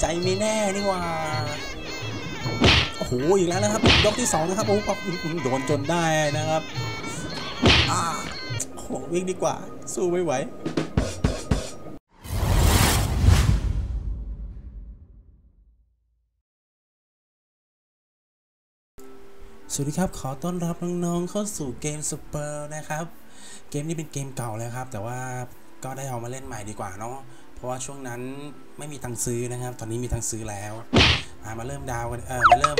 ใจไม่แน่นี่ว่าโอ้โหอีกแล้วนะครับยกที่สองนะครับโอ้โหโดนจนได้นะครับอ่าโอ้โหวิ่งดีกว่า สู้ไม่ไหวสวัสดีครับ ขอต้อนรับน้องๆเข้าสู่เกมสเปอร์นะครับ เกมนี้เป็นเกมเก่าแล้วครับ แต่ว่าก็ได้เอามาเล่นใหม่ดีกว่าเนาะ เพราะว่าช่วงนั้นไม่มีตังซื้อนะครับ ตอนนี้มีตังซื้อแล้วมาเริ่มดาวกันเออมาเริ่ม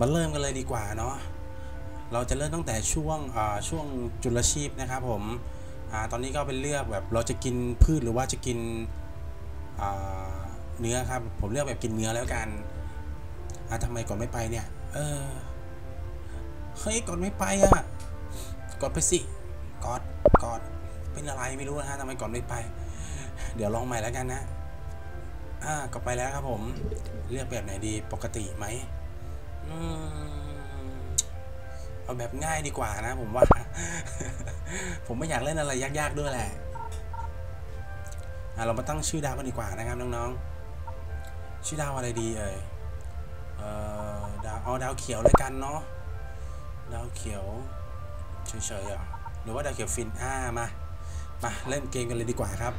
มาเริ่มกันเลยดีกว่าเนาะเราจะเริ่มตั้งแต่ช่วงอ่าช่วงจุลชีพนะครับผมอตอนนี้ก็เป็นเลือกแบบเราจะกินพืชหรือว่าจะกินเนื้อครับ ผมเลือกแบบกินเนื้อแล้วกันอ่าทำไมก่อนไม่ไปเนี่ย เออเฮ้ยกดไม่ไปอะกดไปสิกดกดเป็นอะไรไม่รู้นะฮะทำไมกดไม่ไป เดี๋ยวลองใหม่แล้วกันนะอ่าก็ไปแล้วครับผม เลือกแบบไหนดีปกติไหมอืมเอาแบบง่ายดีกว่านะ ผมว่า ผมไม่อยากเล่นอะไรยากๆด้วยแหละอ่าเรามาตั้งชื่อดาวกันดีกว่านะครับน้องๆ ชื่อดาวอะไรดีเอ่ยเอ่อดาวเอาดาวเขียวเลยกันเนาะดาวเขียวเฉยๆเหรอหรือว่าดาวเขียวฟินอ่ามามาเล่นเกมกันเลยดีกว่าครับ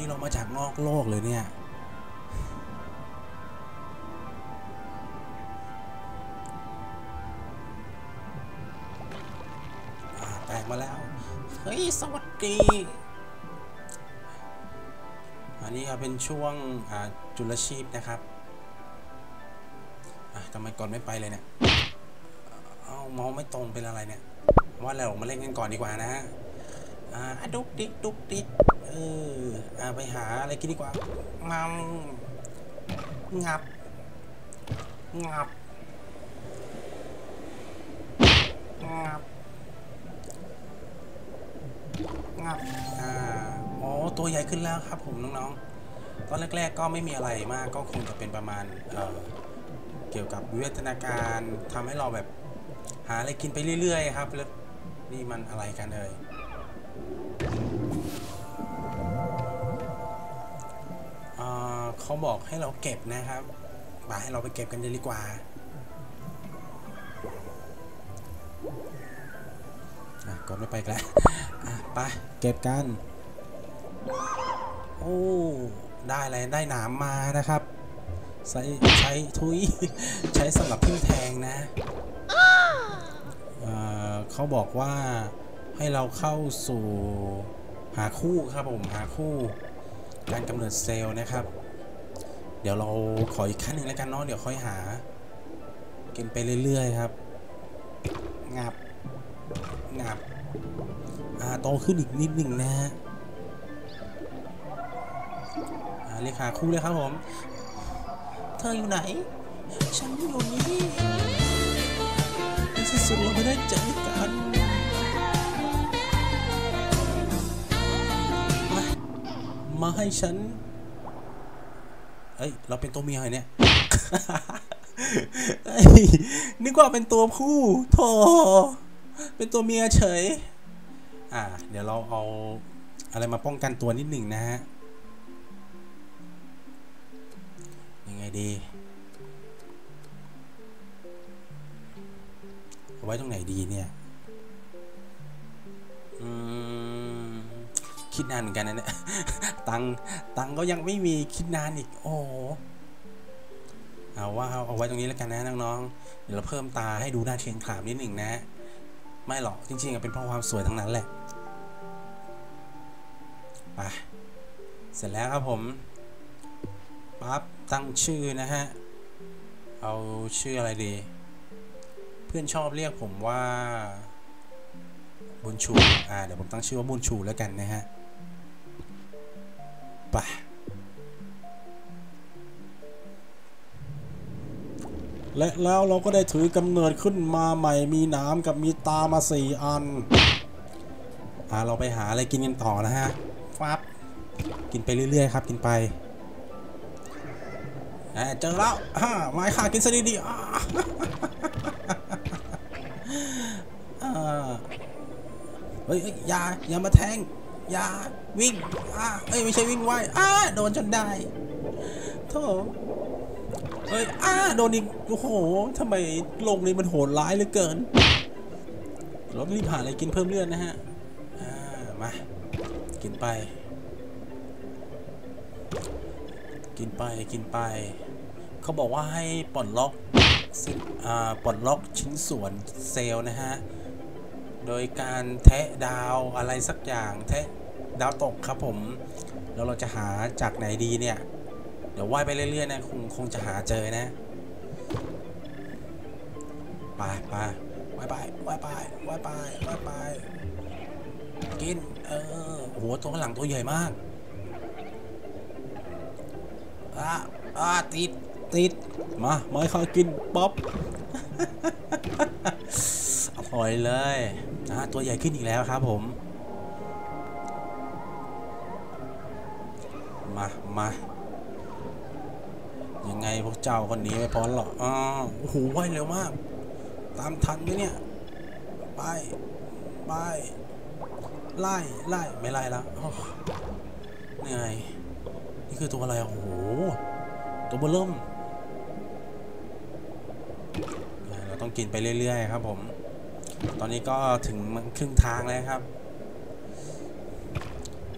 นี่เรามาจากนอกโลกเลยเนี่ย แตกมาแล้ว เฮ้ย สวัสดี อันนี้ก็เป็นช่วงอาจุลชีพนะครับทำไมก่อนไม่ไปเลยเนี่ย เอ้ามองไม่ตรงเป็นอะไรเนี่ย ว่าเรามาเล่นกันก่อนดีกว่านะฮะอ่าดุกดิกดุกดิก เอออ่าไปหาอะไรกินดีกว่ามัมงับ งับ งับ งับ อ่าอ๋อตัวใหญ่ขึ้นแล้วครับผมน้องๆ ตอนแรก ๆ ก็ไม่มีอะไรมาก ก็คงจะเป็นประมาณ เอ่อ เกี่ยวกับวิวัฒนาการทำให้เราแบบ หาอะไรกินไปเรื่อย ๆ ครับ แล้วนี่มันอะไรกันเอ่ย เขาบอกให้เราเก็บนะครับบ่าให้เราไปเก็บกันเลยดีกว่า อะกดไม่ไปกแล้วอะไปเก็บกัน โอ้ ได้อะไรได้หนามมานะครับ ใช้ใช้ทุย ใช้สำหรับทิ่มแทงนะเขาบอกว่าให้เราเข้าสู่หาคู่ครับผมหาคู่ การกำเนิดเซลล์นะครับ เดี๋ยวเราขออีกขั้นหนึ่งแล้วกันเนาะเดี๋ยวค่อยหากินไปเรื่อยๆครับงับงับอ่าโตขึ้นอีกนิดหนึ่งนะฮะอ่าเรียกหาคู่เลยครับผม เธออยู่ไหน ฉันอยู่นี่ในที่สุดเราไม่ได้เจอกันมามาให้ฉัน เอ้ย เราเป็นตัวเมียเหรอเนี่ยเอ้ยนึกว่าเป็นตัวผู้โธ่เป็นตัวเมียเฉย อ่า เดี๋ยวเราเอาอะไรมาป้องกันตัวนิดหนึ่งนะฮะ ยังไงดี เอาไว้ตรงไหนดีเนี่ย อืม คิดนานเหมือนกันนะเนี่ย ตังตังก็ยังไม่มีคิดนานอีก โอ้เอาว่าเอาไว้ตรงนี้แล้วกันนะน้องๆ เดี๋ยวเราเพิ่มตาให้ดูหน้าเชียงขามนิดหนึ่งนะ ไม่หรอกจริงๆเป็นเพราะความสวยทั้งนั้นแหละ ไป เสร็จแล้วครับผมปั๊บตั้งชื่อนะฮะ เอาชื่ออะไรดี เพื่อนชอบเรียกผมว่าบุญชู อ่า เดี๋ยวผมตั้งชื่อว่าบุญชูแล้วกันนะฮะ ไปและแล้วเราก็ได้ถือกำเนิดขึ้นมาใหม่มีน้ำกับมีตามาสี่อันอ่าเราไปหาอะไรกินกันต่อนะฮะฟับกินไปเรื่อยๆครับ กินไปเจอแล้วฮ่าไม้ขากินซะดีๆอ่าเฮ้ยยอย่าอย่ามาแทง ย่าวิ่งอ่าเอ้ยไม่ใช่วิ่งไวอ่าโดนจนได้โธ่เฮ้ยอ่าโดนอีกโอ้โหทำไมโลกนี้มันโหดร้ายเหลือเกินเราต้องรีบหาอะไรกินเพิ่มเลือดนะฮะอ่ามากินไป กินไปกินไป เขาบอกว่าให้ปลดล็อกอ่าปลดล็อกชิ้นส่วนเซลล์นะฮะโดยการแทะดาวอะไรสักอย่างแทะ ดาวตกครับผมแล้วเราจะหาจากไหนดีเนี่ย เดี๋ยวว่ายไปเรื่อยๆนะคงคงจะหาเจอนะไปไปว่ายไปว่ายไปว่ายไปว่ายไปกินเออโอ้โหตัวหลังตัวใหญ่มากอ่าอ่าติดติดมาไม้ข้ากินป๊อปอร่อยเลยอ่าตัวใหญ่ขึ้นอีกแล้วครับผม มามายังไงพวกเจ้าคนนี้ไม่พ้นหรอกอ๋อโอ้โหว่ายเร็วมาก ตามทันไหมเนี่ย ไป ไป ไล่ ไล่ ไม่ไล่แล้วเหนื่อย นี่คือตัวอะไร โอ้โห ตัวเบลเริ่มเราต้องกินไปเรื่อยๆครับผม ตอนนี้ก็ถึงครึ่งทางแล้วครับ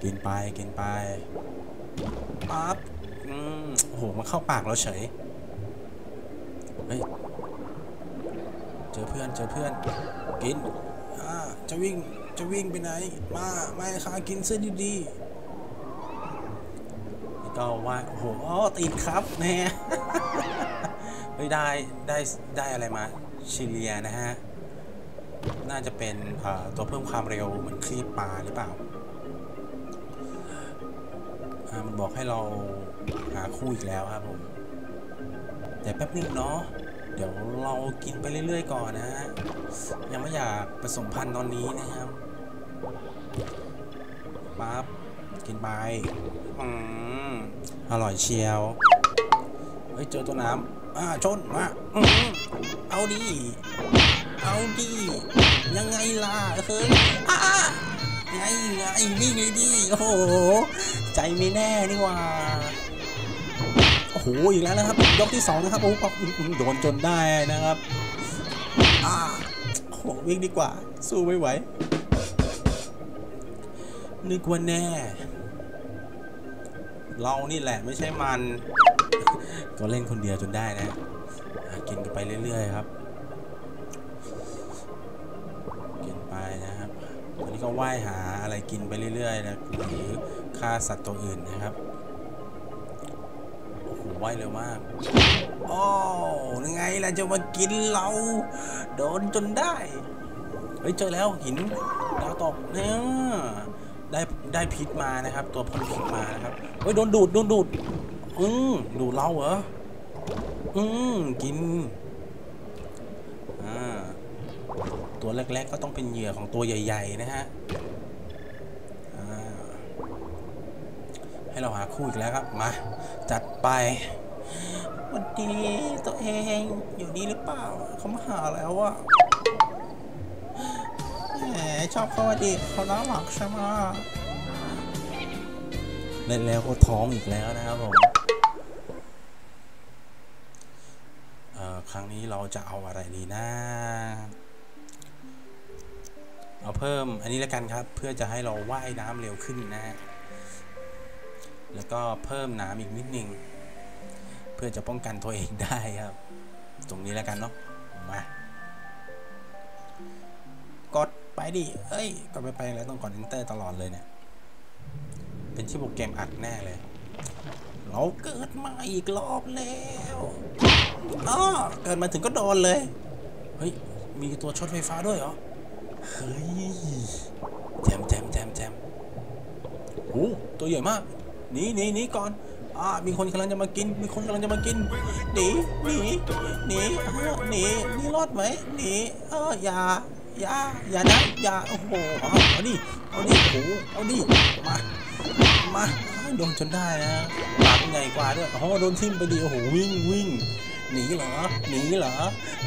กินไป กินไป ปั๊บอืมโอ้โหมันเข้าปากเราเฉย เฮ้ย เจอเพื่อน เจอเพื่อน กิน อ่า จะวิ่ง จะวิ่งไปไหน มาไม่ค่ะกินเส้นดีๆก็ว่าโอ้โหอ๋อติดครับแหม่เฮ้ยได้ ได้ ได้อะไรมา ชิเลียนะฮะ น่าจะเป็นตัวเพิ่มความเร็วเหมือนคลีปปลาหรือเปล่า บอกให้เราหาคู่อีกแล้วครับผมแต่แป๊บนึงเนาะเดี๋ยวเรากินไปเรื่อยๆก่อนนะฮะยังไม่อยากผสมพันธุ์ตอนนี้นะครับปั๊บกินไปอืมอร่อยเชียวเฮ้ยเจอตัวน้ำอ่าชนมาอืมเอาดีเอาดียังไงล่ะเฮ้ยอ้า ไงไงวิ่งเลยดิโอ้โหใจไม่แน่นี่ว่าโอ้โหอีกแล้วนะครับยกที่สองนะครับโอ้โหโดนจนได้นะครับอ่าโอ้โหวิ่งดีกว่า สู้ไม่ไหวนึกว่าแน่ เรานี่แหละไม่ใช่มัน ก็เล่นคนเดียวจนได้นะอะกินกันไปเรื่อยๆครับ ก็ว่ายหาอะไรกินไปเรื่อยๆนะหรือฆ่าสัตว์ตัวอื่นนะครับโอ้โหว่ายเร็วมากโอ้ยังไงล่ะจะมากินเรา โดนจนได้เฮ้ยเจอแล้วหินดาวตกเนี่ยได้ได้พิษมานะครับ ตัวพ่นพิษมานะครับเฮ้ยโดนดูดโดนดูดอืมดูดเราเหรออืมกินอ่า ตัวเล็กๆก็ต้องเป็นเหยื่อของตัวใหญ่ ๆ นะฮะให้เราหาคู่อีกแล้วครับ มา จัดไปวันดีตัวเองอยู่นี่หรือเปล่าเขามาหาแล้วอะแหมชอบเขาว่าดีเขาน่ารักใช่ไหมเล่นแล้วก็ท้องอีกแล้วนะครับผมเอ่อครั้งนี้เราจะเอาอะไรดีนะ เอาเพิ่มอันนี้แล้วกันครับ เพื่อจะให้เราว่ายน้ำเร็วขึ้นนะฮะแล้วก็เพิ่มน้ำอีกนิดนึงเพื่อจะป้องกันตัวเองได้ครับ ตรงนี้แล้วกันเนาะมากดไปดิเอ้ยกดไปไปแล้วต้องกด enter ตลอดเลยเนี่ย เป็นที่โปรแกรมอัดแน่เลย เราเกิดมาอีกรอบแล้วอ๋อเกิดมาถึงก็โดนเลย เฮ้ย มีตัวช็อตไฟฟ้าด้วยเหรอ เฮ้ยแจมแจมแจมแจมโอ้ตัวใหญ่มากหนีหนีหนีก่อนอ่ามีคนกำลังจะมากิน มีคนกำลังจะมากินหนีหนีหนีหนีนี่รอดไหมหนีเอออย่าอย่าอย่านะอย่าโอ้โหเอาดิเอาดิโอ้โหเอาดิมามาโดนจนได้นะปากใหญ่กว่าด้วยโอ้โหโดนทิ่มไปดิโอ้โหวิ่งวิ่งหนีเหรอหนีเหรอ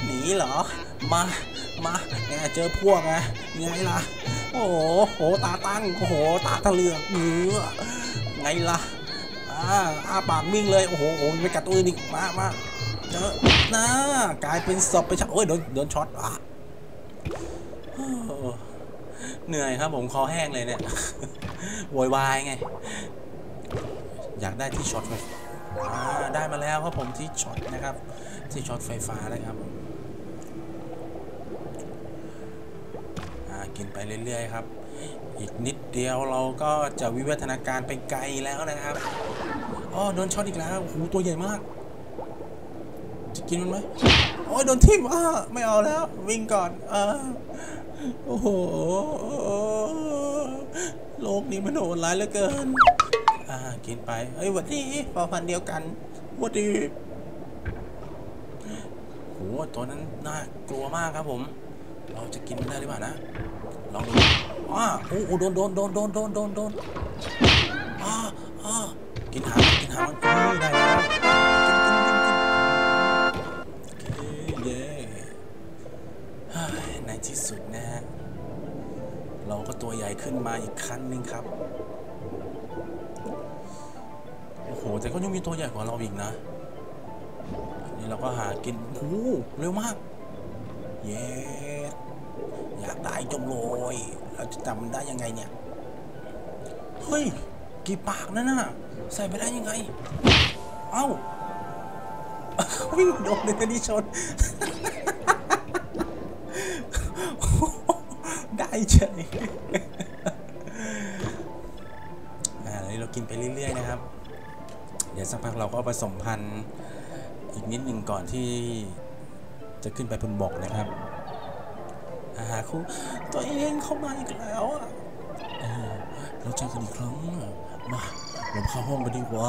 หนีเหรอมา มาไงเจอพวกไงไงล่ะ โอ้โหโหตาตั้ง โอ้โห ตาตะเลือกเนื้อไงล่ะอ่าอาปากวิ่งเลย โอ้โหโอ้โหไปกัดตัวอื่นอีกมามาเจอนะกลายเป็นศพไปชะโอ้ยโดนโดนช็อตอะเหนื่อยครับผมคอแห้งเลยเนี่ยโวยวายไง อยากได้ที่ช็อตไฟอ่าได้มาแล้วครับผมที่ช็อตนะครับ ที่ช็อตไฟฟ้านะครับผมอ่า กินไปเรื่อย ๆ ครับ อีกนิดเดียวเราก็จะวิวัฒนาการไปไกลแล้วนะครับอ๋อโดนช็อตอีกแล้วโอ้โหตัวใหญ่มาก จะกินมันไหมโอ้ยโดนทิ่มอ่าไม่เอาแล้ว วิ่งก่อนอ่าโอ้โหโลกนี้มันโหดร้ายเหลือเกินอ่ากินไปเอ้ยวัดดีพอพันเดียวกันวัดดีโหตัวนั้นน่ากลัวมากครับผม เราจะกินได้หรือเปล่านะ ลองดูอ้าโอ้โหโดนโดนโดนโดนโดนโดนโดนอ้าอ้ากินหางกินหางมันได้แล้วกินกินกินกินโอเคเย้เฮ้ยในที่สุดนะฮะเราก็ตัวใหญ่ขึ้นมาอีกขั้นหนึ่งครับโอ้โหแต่ก็ยังมีตัวใหญ่กว่าเราอีกนะนี่เราก็หากินโอ้โหเร็วมาก เย้ อยากได้จงเลยเราจะจำมันได้ยังไงเนี่ย เฮ้ย กี่ปากนั่นน่ะ ใส่ไปได้ยังไง เอ้าวิ่งโดนเลยที่ชน ได้เฉยอ่าอันนี้เรากินไปเรื่อย ๆ นะครับ เดี๋ยวสักพักเราก็ผสมพันธุ์อีกนิดหนึ่งก่อนที่จะขึ้นไปบนบกนะครับ หาคู่ตัวเองเข้ามาอีกแล้วอะเออเราเจอกันอีกครั้ง มาเราเข้าห้องกันดีกว่า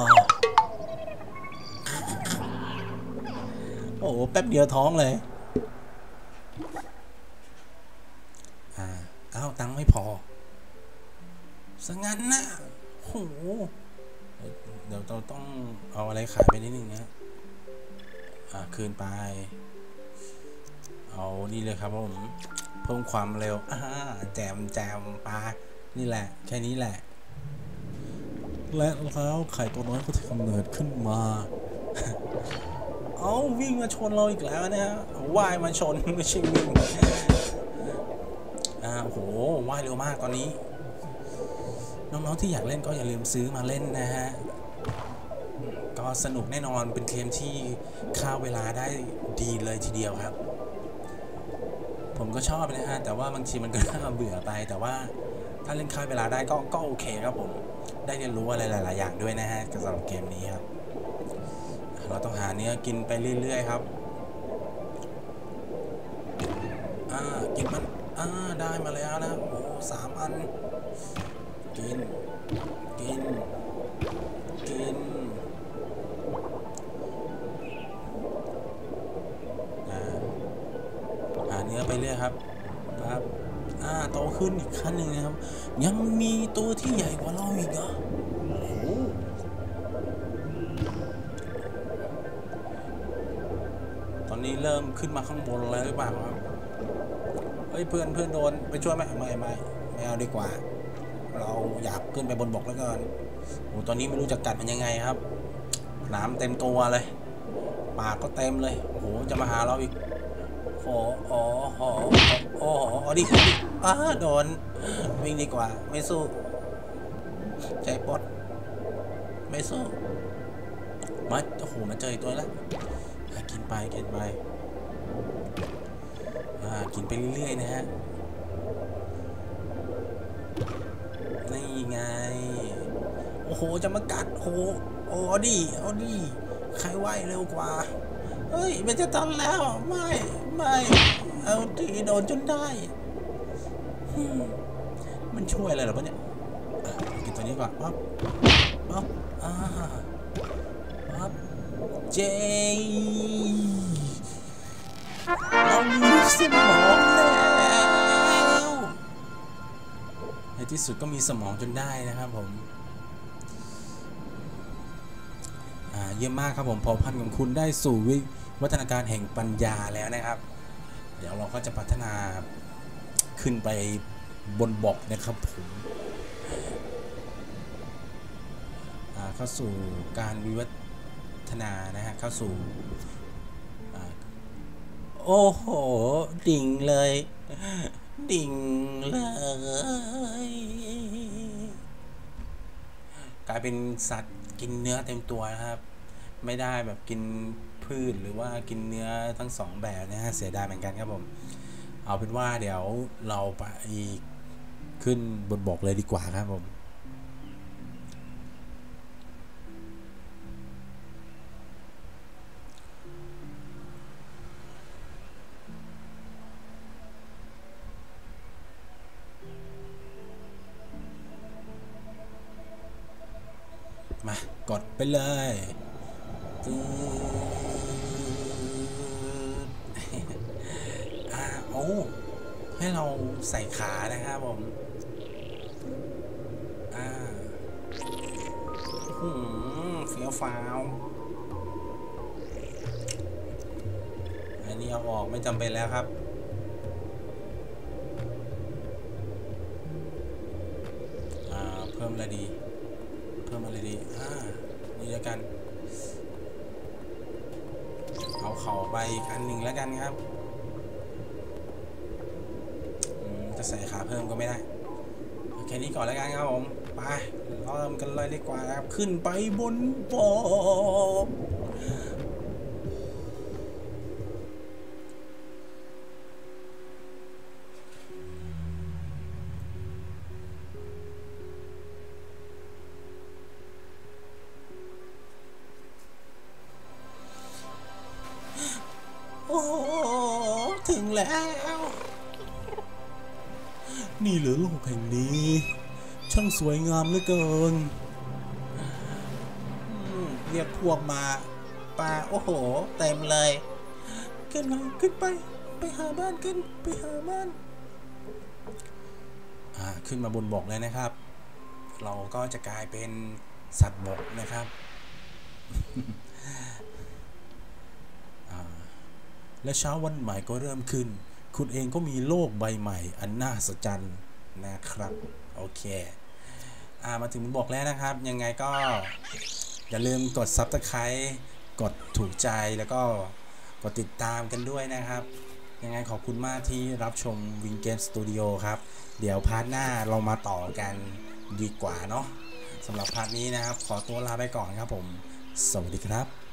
โอ้โหแป๊บเดียวท้องเลยอ่าอ้าวตังค์ไม่พอสงั้นนะโหเดี๋ยวเราต้องเอาอะไรขายไปนิดนึงนะอ่าคืนไป เอานี่เลยครับผม เพิ่มความเร็วอ่าแจมแจมปลานี่แหละ แค่นี้แหละ และแล้วไข่ตัวน้อยก็กำเนิดขึ้นมา เอาวิ่งมาชนเราอีกแล้วนะฮะว่ายมาชนไม่ใช่วิ่งอ่าโอ้โหว่ายเร็วมากตอนนี้ น้องๆที่อยากเล่นก็อย่าลืมซื้อมาเล่นนะฮะก็สนุกแน่นอนเป็นเกมที่ฆ่าเวลาได้ดีเลยทีเดียวครับ ผมก็ชอบนะฮะแต่ว่าบางทีมันก็น่าเบื่อไป แต่ว่าถ้าเล่นค่าเวลาได้ก็ก็โอเคครับผม ได้เรียนรู้อะไรหลาย ๆ อย่างด้วยนะฮะสำหรับเกมนี้ครับ เราต้องหาเนื้อกินไปเรื่อย ๆ ครับอ่ากินมันอ่าได้มาแล้วนะโอ้สามอัน เนื้อไปเรื่อยครับครับอ่าโตขึ้นอีกขั้นหนึ่งนะครับ ยังมีตัวที่ใหญ่กว่าเราอีกเหรอโอ้โหตอนนี้เริ่มขึ้นมาข้างบนแล้วหรือเปล่าครับเฮ้ยเพื่อนเพื่อนโดนไปช่วยไหมไม่ไม่ไม่เอาดีกว่า เราอยากขึ้นไปบนบกแล้วกินโอ้ตอนนี้ไม่รู้จะกัดมันยังไงครับน้ำเต็มตัวเลย ปากก็เต็มเลย โอ้โห จะมาหาเราอีก โอ้โหโอ้โหโอ้โหเอาดิเอาดิอ้าโดน วิ่งดีกว่า ไม่สู้ ใจปด ไม่สู้ มาโอ้โหมาเจออีกตัวแล้วอะกินไปกินไปอ่ากินไปเรื่อยๆนะฮะ นี่ไง โอ้โห จะมากัดโอ้โหอ้เอาดิ เอาดิ ใครไหวเร็วกว่า เฮ้ย มันจะตันแล้ว ไม่ ไม่ เอาทีโดนจนได้ มันช่วยอะไรหรอปะเนี่ยกินตัวนี้ก่อนปั๊บปั๊บอ่าปั๊บเจเรามีสมองแล้วในที่สุดก็มีสมองจนได้นะครับผมอ่าเยี่ยมมากครับผมพอพันธุ์ของคุณได้สู่วิ วัฒนาการแห่งปัญญาแล้วนะครับ เดี๋ยวเราก็จะพัฒนาขึ้นไปบนบกนะครับผมเข้าสู่การวิวัฒนานะฮะเข้าสู่โอ้โห ดิ่งเลย ดิ่งเลย กลายเป็นสัตว์กินเนื้อเต็มตัวนะครับ ไม่ได้แบบกิน พืชหรือว่ากินเนื้อทั้งสองแบบนะฮะเสียดายเหมือนกันครับผม เอาเป็นว่าเดี๋ยวเราไปขึ้นบนบกเลยดีกว่าครับผมมากดไปเลยตืด อ่าโอ้ ให้เราใส่ขานะครับผม อ่าหืมเฟี้ยวฟ้าว อันนี้เอาออกไม่จำเป็นแล้วครับอ่าเพิ่มอะไรดี เพิ่มอะไรดี อ่า นี่แล้วกัน เอาเข่าไปอีกอันหนึ่งแล้วกันครับอืมจะ ใส่ขาเพิ่มก็ไม่ได้โอเคนี้ก่อนแล้วกันครับผมไปเริ่มกันเลยดีกว่าครับ ขึ้นไปบนบกโอ้ถึงแล้ว นี่เหรือโลกแห่งนี้ ช่างสวยงามเหลือเกินเรียกพวกมาปลาโอ้โห เต็มเลยขึ้นมาขึ้นไป ไปหาบ้านขึ้นไปหาบ้านขึ้นมาบนบกเลยนะครับ เราก็จะกลายเป็นสัตว์บกนะครับและเช้าวันใหม่ก็เริ่มขึ้น คุณเองก็มีโลกใบใหม่ อันน่าสะใจรนะครับ โอเค อ่า มาถึงบอกแล้วนะครับ ยังไงก็ อย่าลืมกด Subscribe กดถูกใจแล้วก็กดติดตามกันด้วยนะครับ ยังไงขอบคุณมากที่รับชม Wing Game Studio ครับ เดี๋ยว part หน้าเรามาต่อกันดีกว่าเนาะสำหรับ part นี้นะครับ ขอตัวลาไปก่อนครับผม สวัสดีครับ